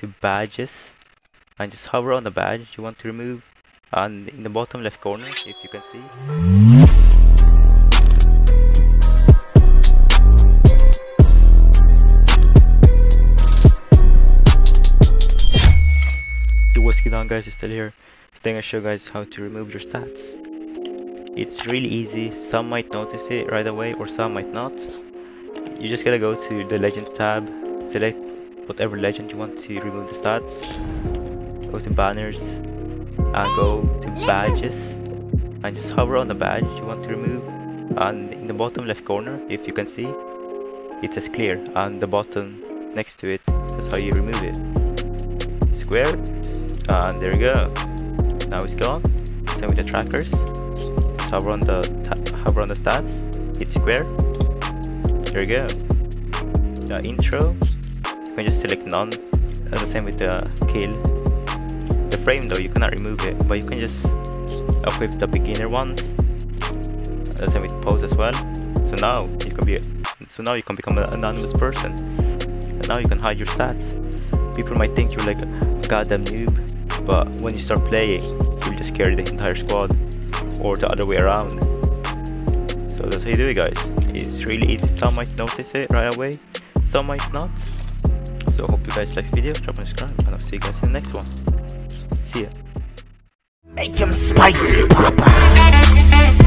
to badges and just hover on the badge you want to remove and in the bottom left corner if you can see on guys, you're still here. Today gonna show you guys how to remove your stats. It's really easy, some might notice it right away or some might not. You just gotta go to the legends tab, select whatever legend you want to remove the stats. Go to banners and go to badges. And just hover on the badge you want to remove. And in the bottom left corner if you can see it says clear. And the button next to it that's how you remove it. Square. And there you go. Now it's gone. Same with the trackers. Just hover on the hover on the stats. Hit square. There you go. The intro can just select none. The same with the kill. The frame though you cannot remove it but you can just equip the beginner ones. The same with pose as well. So now you can be so now you can become an anonymous person. And now you can hide your stats. People might think you're like a goddamn noob but when you start playing you'll just carry the entire squad or the other way around. So that's how you do it guys. It's really easy. Some might notice it right away some might not so hope you guys like the video. Drop a subscribe and i'll see you guys in the next one. See ya. Make him spicy, Papa.